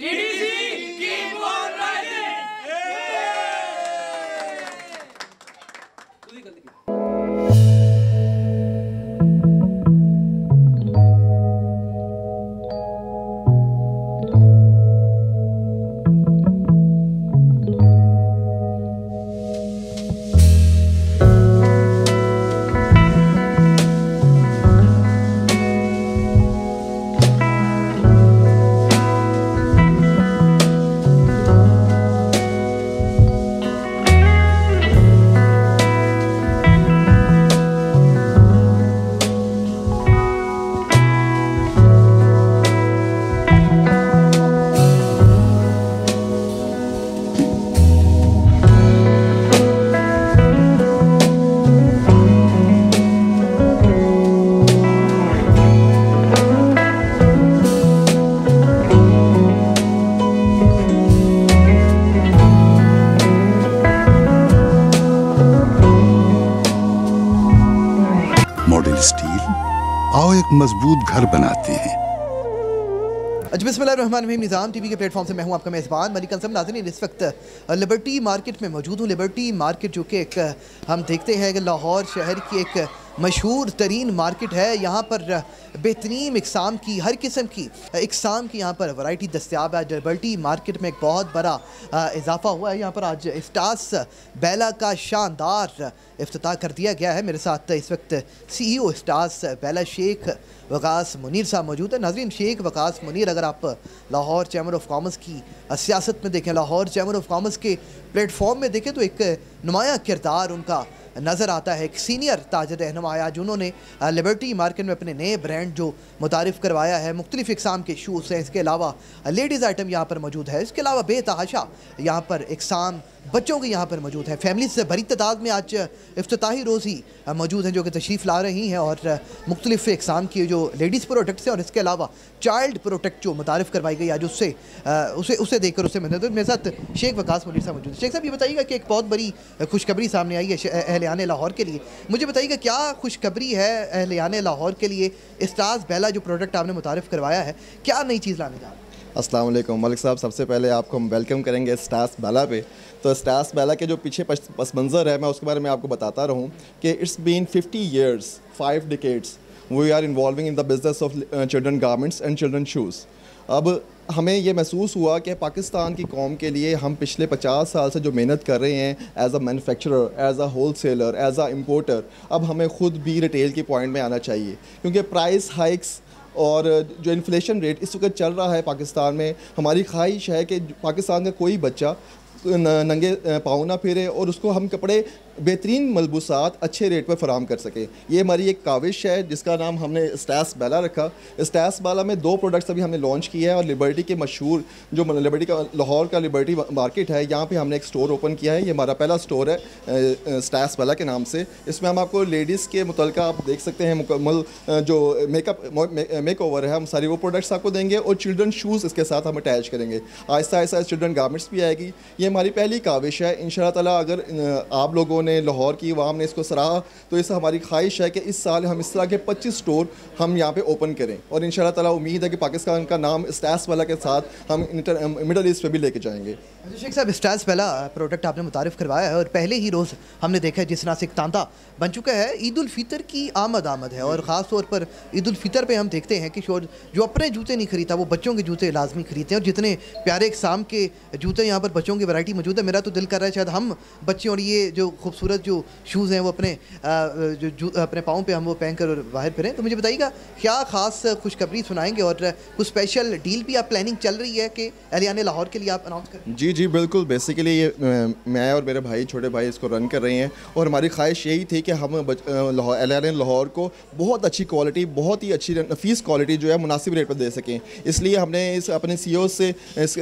Model मज़बूत घर बनाते हैं। बसमिल निज़ाम टीवी के प्लेटफॉर्म से मैं हूँ आपका मेज़बान मलिक कंसम नाजरीन। इस वक्त लिबर्टी मार्केट में मौजूद हूँ। लिबर्टी मार्केट जो कि एक हम देखते हैं कि लाहौर शहर की एक मशहूर तरीन मार्केट है। यहाँ पर बेहतरीन इकसाम की, हर किस्म की इकसाम की यहाँ पर वैरायटी दस्तियाब है। लिबर्टी मार्केट में एक बहुत बड़ा इजाफा हुआ है। यहाँ पर आज स्टास बेला का शानदार अफ्ताह कर दिया गया है। मेरे साथ इस वक्त सी ई बेला शेख वकास मुनीर साहब मौजूद है। नाजरीन, शेख वकास मुनीर, अगर आप लाहौर चैम्बर ऑफ़ कॉमर्स की सियासत में देखें, लाहौर चैम्बर ऑफ़ कॉमर्स के प्लेटफॉर्म में देखें तो एक नुमाया किरदार उनका नज़र आता है एक सीनियर ताजर रहन आया, जिन्होंने लिबर्टी मार्केट में अपने नए ब्रांड जो मुतारफ़ करवाया है, मुख्तलिफ़ इकसाम के शूज़ हैं। इसके अलावा लेडीज़ आइटम यहाँ पर मौजूद है। इसके अलावा बेतहाशा यहाँ पर इकसाम बच्चों के यहाँ पर मौजूद है। फैमिली से बड़ी तादाद में आज अफ्ताही रोज़ ही मौजूद हैं जो कि तशरीफ़ ला रही हैं और मुख्तलिफ़ इकसाम की जो लेडीज़ प्रोडक्ट्स हैं और इसके अलावा चाइल्ड प्रोडक्ट जो मुतारफ़ करवाई गई आज उससे, उसे उसे देखकर उसे मिलने तो मेरे साथ शेख वकास मुनीर साहब मौजूद शेख साहब, ये बताइएगा कि एक बहुत बड़ी खुशखबरी सामने आई है अहलियान लाहौर के लिए। मुझे बताइएगा क्या खुशखबरी है अहलियान लाहौर के लिए? इस्ताज बेला जो प्रोडक्ट आपने मुतारफ़ करवाया है, क्या नई चीज़ लाने जा रहे हैं? अस्सलाम वालेकुम। मलिक साहब, सबसे पहले आपको हम वेलकम करेंगे स्टास बेला पे। तो स्टास बेला के जो पीछे पस मंज़र है, मैं उसके बारे में आपको बताता रहूँ कि it's been 50 years five decades we are involving in the business of children garments and children shoes अब हमें ये महसूस हुआ कि पाकिस्तान की कौम के लिए हम पिछले 50 साल से जो मेहनत कर रहे हैं as a manufacturer as a wholesaler as a importer अब हमें ख़ुद भी रिटेल के पॉइंट में आना चाहिए। क्योंकि प्राइस हाइक्स और जो इन्फ्लेशन रेट इस वक्त चल रहा है पाकिस्तान में, हमारी ख्वाहिश है कि पाकिस्तान का कोई बच्चा नंगे पाँव ना फिरे और उसको हम कपड़े बेहतरीन मलबूसात अच्छे रेट पर फराम कर सकें। ये हमारी एक काविश है, जिसका नाम हमने स्टैस बैला रखा। स्टैस बाला में दो प्रोडक्ट्स अभी हमने लॉन्च किया है और लिबर्टी के मशहूर जो लिबर्टी का, लाहौर का लिबर्टी मार्केट है, यहाँ पे हमने एक स्टोर ओपन किया है। ये हमारा पहला स्टोर है स्टैस बैला के नाम से। इसमें हम आपको लेडीज़ के मुतल आप देख सकते हैं मुकम्मल जो मेकअप मेक ओवर है, हम सारी वो प्रोडक्ट्स आपको देंगे और चिल्ड्रन शूज़ इसके साथ हम अटैच करेंगे। आहिस्ता आहिस्ता चिल्ड्रन गारमेंट्स भी आएगी। ये हमारी पहली काविश है। इन ताला अगर आप लोगों ने लाहौर की वाम ने इसको सराहा। तो इस हमारी ख्वाहिश है कि इस साल हम इस तरह के पच्चीस स्टोर हम यहाँ पे ओपन करें। और इन ताला उम्मीद है कि पाकिस्तान का नाम स्टैस वाला के साथ हम मिडल ईस्ट पे भी लेके जाएँगे। अच्छा, शेख साहब स्टैस वाला प्रोडक्ट आपने मुतारफ़ करवाया है और पहले ही रोज़ हमने देखा है जिस तरह से एक तांता बन चुका है। ईद फितर की आमद आमद है और ख़ास तौर पर ईद फितर पे हम देखते हैं कि शोर जो अपने जूते नहीं खरीदता वो बच्चों के जूते लाजमी खरीदते हैं। और जितने प्यारे इकसाम के जूते यहाँ पर बच्चों की वैरायटी मौजूद है। मेरा तो दिल कर रहा है शायद हम बच्चे और ये जो खूबसूरत जो शूज़ हैं, वो अपने जो जू, अपने पाँव पे हम वो पहन कर बाहर फिरें। तो मुझे बताइएगा, क्या ख़ास खुशखबरी सुनाएँगे और कुछ स्पेशल डील भी आप प्लानिंग चल रही है कि अलियान लाहौर के लिए आप अनाउंस करें? जी जी, बिल्कुल। बेसिकली ये मैं और मेरे भाई, छोटे भाई इसको रन कर रहे हैं और हमारी ख्वाहिश यही थी कि हम अलियान लाहौर को बहुत अच्छी क्वालिटी बहुत ही अच्छी नफीस क्वालिटी जो है मुनासिब रेट पर दे सकें। इसलिए हमने इस अपने सी e से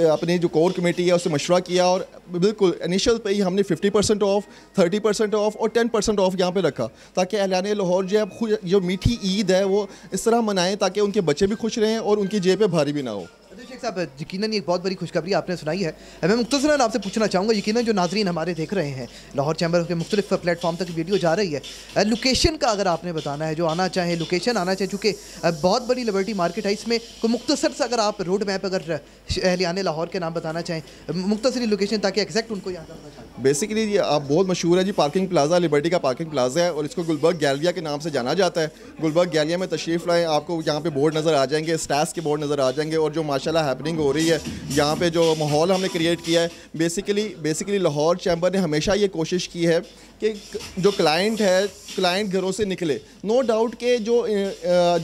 अपनी जो कोर कमेटी है, उससे मशवरा किया और बिल्कुल इनिशियल पे ही हमने 50 परसेंट ऑफ़ 30 परसेंट ऑफ़ और 10 परसेंट ऑफ़ यहाँ पे रखा, ताकि एलान लाहौर जो है जो मीठी ईद है, वो इस तरह मनाएँ ताकि उनके बच्चे भी खुश रहें और उनकी जेब पे भारी भी ना हो। शेख साहब, यकीनन एक बहुत बड़ी खुशखबरी आपने सुनाई है। मैं मुख्तसरन आपसे पूछना चाहूँगा, यकीनन जो नाजरीन हमारे देख रहे हैं, लाहौर चैम्बर के मुख्तलिफ़ प्लेटफॉर्म तक वीडियो जा रही है लोकेशन का अगर आपने बताना है, जो आना चाहे लोकेशन आना चाहे, चूँकि बहुत बड़ी लिबर्टी मार्केट है, इसमें कोई मुख्तसर से अगर आप रोड मैप अगर अहलियान लाहौर के नाम बताना चाहें मुख्तसरी लोकेशन ताकि एग्जैक्ट उनको याद रखना बेसिकली ये आप बहुत मशहूर है जी पार्किंग प्लाजा लिबर्टी का पार्किंग प्लाजा है, और इसको गुलबर्ग गैलिया के नाम से जाना जाता है। गुलबर्ग गैलिया में तशरीफ़ लाएँ, आपको यहाँ पे बोर्ड नज़र आ जाएँगे स्टैस के बोर्ड नज़र आ जाएँगे, और जो माशाल्लाह हैपनिंग हो रही है। यहाँ पे जो माहौल हमने क्रिएट किया है बेसिकली बेसिकली लाहौर चैम्बर ने हमेशा ये कोशिश की है कि जो क्लाइंट है क्लाइंट घरों से निकले। नो no डाउट के जो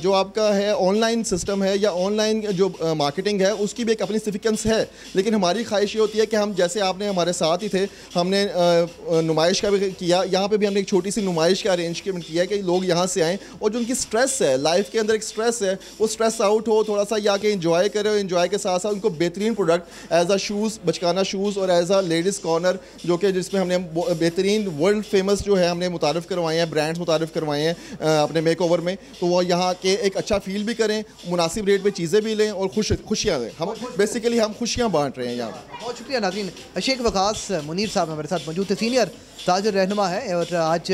जो आपका है ऑनलाइन सिस्टम है या ऑनलाइन जो मार्केटिंग है, उसकी भी एक अपनी सिफिकेंस है। लेकिन हमारी ख्वाहिश ये होती है कि हम जैसे आपने हमारे साथ ही थे, हमने नुमाइश का भी किया। यहाँ पे भी हमने एक छोटी सी नुमाइश का अरेंजमेंट किया कि लोग यहाँ से आएँ और जो उनकी स्ट्रेस है लाइफ के अंदर एक स्ट्रेस है, वो स्ट्रेस आउट हो थोड़ा सा या कि इंजॉय करें और इन्जॉय के साथ साथ उनको बेहतरीन प्रोडक्ट एज अ शूज़ बचकाना शूज़ और एज अ लेडीज़ कॉर्नर जो कि जिसमें हमने बेहतरीन वर्ल्ड फ़ेमस जो है हमने मुतारफ़ करवाए हैं ब्रांड्स मुतारफ़ करवाए हैं अपने मेक ओवर में। तो वो यहाँ के एक अच्छा फील भी करें, मुनासिब रेट पर चीज़ें भी लें और खुश, खुशियाँ दें। हम बेसिकली हम खुशियाँ बांट रहे हैं यहाँ बहुत शुक्रिया नाजीन शेख वकास, मुनीर साहब हमारे साथ मौजूद थे सीनियर ताजर रहनुमा है और आज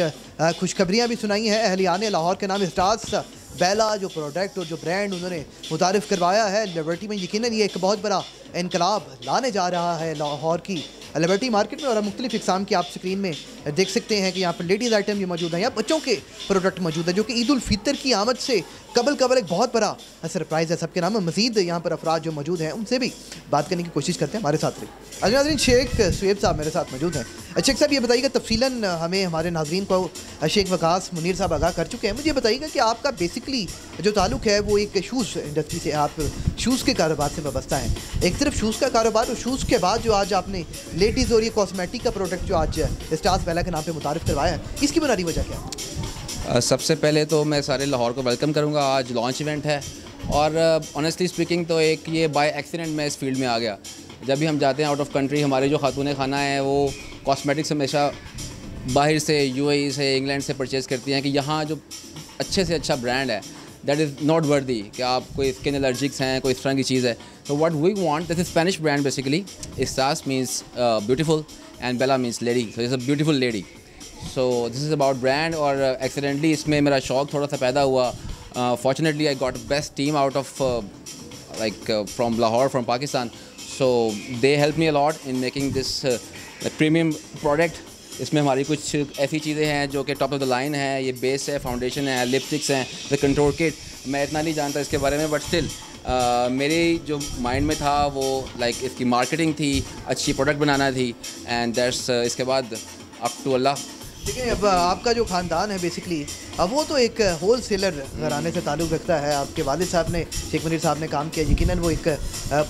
खुशखबरियाँ भी सुनाई हैं। अहलियान लाहौर के नाम स्टार्स बेला जो प्रोडक्ट और जो ब्रांड उन्होंने मुतारफ़ करवाया है लिबर्टी में यकीन ये एक बहुत बड़ा इनकलाब लाने जा रहा है लाहौर की। लिबर्टी मार्केट में और मुख्तलिफ़ इकसाम की आप स्क्रीन में देख सकते हैं कि यहाँ पर लेडीज़ आइटम भी मौजूद हैं यहाँ बच्चों के प्रोडक्ट मौजूद हैं, जो कि ईद फितर की आमद से कबल कबल एक बहुत बड़ा सरप्राइज़ है। सबके नाम मजीद यहाँ पर अफराज जो मौजूद हैं, उनसे भी बात करने की कोशिश करते हैं हमारे साथ रही नाजरीन, शेख सुएब साहब मेरे साथ मौजूद हैं। शेख साहब ये बताइएगा तफसीला हमें हमारे नाजरीन को, शेख वकास मुनीर साहब आगाह कर चुके हैं। मुझे बताइएगा कि आपका बेसिकली जो ताल्लुक है, वो एक शूज़ इंडस्ट्री से, आप शूज़ के कारोबार से वाबस्ता है। एक तरफ़ शूज़ का कारोबार और शूज़ के बाद जो आज आपने लेडीज़ और ये कॉस्मेटिक का प्रोडक्ट जो आज स्टार्स पहला के नाम पर मुतारफ़ करवाया है, इसकी बुनियादी वजह क्या है? सबसे पहले तो मैं सारे लाहौर को वेलकम करूँगा। आज लॉन्च इवेंट है और ऑनेस्टली स्पीकिंग तो एक ये बाय एक्सीडेंट में इस फ़ील्ड में आ गया। जब भी हम जाते हैं आउट ऑफ़ कंट्री हमारे जो खातून खाना है, वो कॉस्मेटिक्स हमेशा बाहर से यू e से इंग्लैंड से परचेज़ करती हैं कि यहाँ जो अच्छे से अच्छा ब्रांड है दैट इज़ नॉट वर्दी कि आप कोई स्किन एलर्जिक्स हैं कोई इस तरह की चीज़ है। तो what we want this is Spanish brand basically isas means beautiful and bella means lady so is a beautiful lady so this is about brand और एक्सीडेंटली uh, इसमें मेरा शौक थोड़ा सा पैदा हुआ। Fortunately I got best team out of like from Lahore from Pakistan so they help me a lot in making this premium product इसमें हमारी कुछ ऐसी चीज़ें हैं जो कि टॉप ऑफ़ द लाइन है ये बेस है फाउंडेशन है लिपस्टिक्स हैं द कंट्रोल किट मैं इतना नहीं जानता इसके बारे में बट स्टिल मेरे जो माइंड में था वो लाइक like, इसकी मार्केटिंग थी अच्छी प्रोडक्ट बनाना थी एंड दैट्स uh, इसके बाद अप टू अल्लाह देखिए, अब आपका जो ख़ानदान है बेसिकली अब वो तो एक होल सेलर घराने से ताल्लुक़ रखता है। आपके वालिद साहब ने, शेख मुनीर साहब ने काम किया यकीन वो एक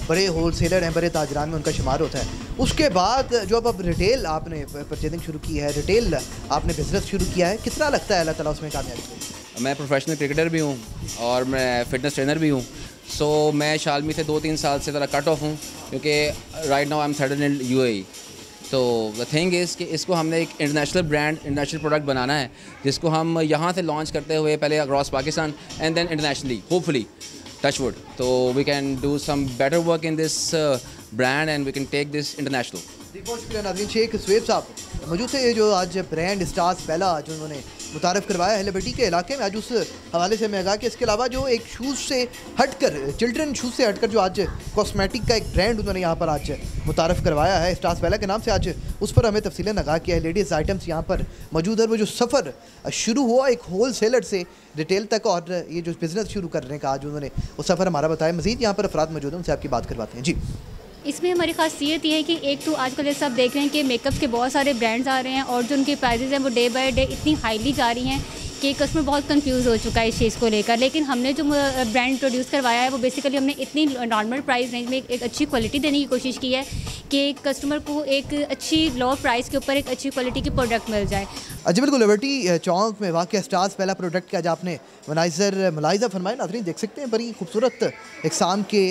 बड़े होल सेलर हैं, बड़े ताजरान में उनका शुमार होता है। उसके बाद जो अब अब रिटेल आपने परचेजिंग शुरू की है रिटेल आपने बिज़नेस शुरू किया है, कितना लगता है अल्लाह ताला उसमें कामयाबी मैं प्रोफेशनल क्रिकेटर भी हूँ और मैं फिटनेस ट्रेनर भी हूँ। सो मैं शालमी से दो तीन साल से ज़रा कट ऑफ़ हूँ, क्योंकि right now I am settle in U तो द थिंग इज़ कि इसको हमने एक इंटरनेशनल ब्रांड इंटरनेशनल प्रोडक्ट बनाना है, जिसको हम यहाँ से लॉन्च करते हुए पहले across Pakistan and then internationally hopefully touchwood तो we can do some better work in this brand and we can take this international बहुत शुक्रिया नाजीन शेख साहब मौजूद थे जो आज ब्रांड स्टार्स पहला जो उन्होंने मुतारफ़ करवाया है लिबर्टी के इलाके में। आज उस हवाले से मैं कि इसके अलावा जो एक शूज़ से हटकर, चिल्ड्रन शूज़ से हटकर जो आज कॉस्मेटिक का एक ब्रांड उन्होंने यहाँ पर आज मुतारफ़ करवाया है। स्टार्स पहला के नाम से आज उस पर हमें तफसीलें लगा किया है। लेडीज़ आइटम्स यहाँ पर मौजूद है। वो जो सफ़र शुरू हुआ एक होल सेलर से रिटेल तक और ये जो बिज़नेस शुरू करने का आज उन्होंने वो सफ़र हमारा बताया। मज़ीद यहाँ पर अफराद मौजूद हैं, उनसे आपकी बात करवाते हैं। जी। इसमें हमारी खासियत ये है कि एक तो आजकल जैसे आप देख रहे हैं कि मेकअप के बहुत सारे ब्रांड्स आ रहे हैं और जो उनके प्राइजेज़ हैं वो डे बाय डे इतनी हाईली जा रही हैं कि कस्टमर बहुत कंफ्यूज हो चुका है इस चीज़ को लेकर। लेकिन हमने जो ब्रांड इंट्रोड्यूस करवाया है, वो बेसिकली हमने इतनी नॉर्मल प्राइस रेंज में एक अच्छी क्वालिटी देने की कोशिश की है कि कस्टमर को एक अच्छी लो प्राइस के ऊपर एक अच्छी क्वालिटी की प्रोडक्ट मिल जाए। अच्छा बिल्कुल लिबर्टी चौंक में वाक़ स्टार्स पहला प्रोडक्ट का आज आपने मनाइजर मुलायजा फरमाए नाजरीन, देख सकते हैं, बड़ी खूबसूरत इकसाम के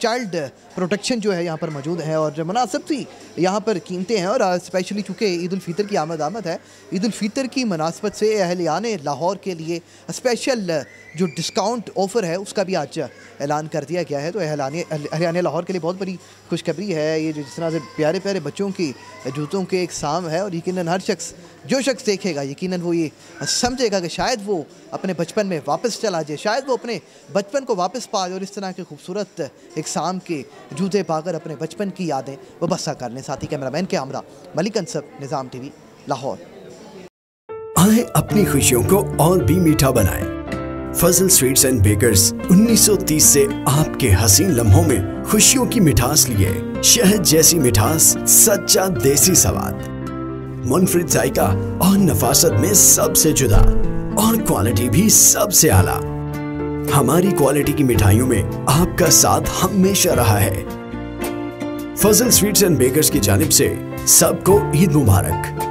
चाइल्ड प्रोटेक्शन जो है यहाँ पर मौजूद है और मुनासिब सी यहाँ पर कीमतें हैं और स्पेशली चूँकि ईद फितर की आमद आमद है, ईद फितर की मुनासबत से अहलियान लाहौर के लिए स्पेशल जो डिस्काउंट ऑफ़र है, उसका भी आज ऐलान कर दिया गया है। तो हरियाणा, लाहौर के लिए बहुत बड़ी खुशखबरी है। ये जो जिस तरह से प्यारे प्यारे बच्चों की जूतों के एक साम है, और यकीन हर शख्स, जो शख्स देखेगा यकीन वो ये समझेगा कि शायद वो अपने बचपन में वापस चला जाए। शायद वो अपने बचपन को वापस पा जाए, और इस तरह के खूबसूरत, एक शाम के जूते पाकर अपने बचपन की यादें वबस्सा कर लें। साथ ही कैमरामैन के हमरा मलिक अंसब निज़ाम टीवी, लाहौर। आए अपनी खुशियों को और भी मीठा बनाएँ। फजल स्वीट्स एंड बेकर्स 1930 से आपके हसीन लम्हों में खुशियों की मिठास लिए। शहद जैसी मिठास, सच्चा देसी स्वाद। मुनफरिद जायका और नफासत में सबसे जुदा और क्वालिटी भी सबसे आला। हमारी क्वालिटी की मिठाइयों में आपका साथ हमेशा रहा है। फजल स्वीट्स एंड बेकर्स की जानब से सबको ईद मुबारक।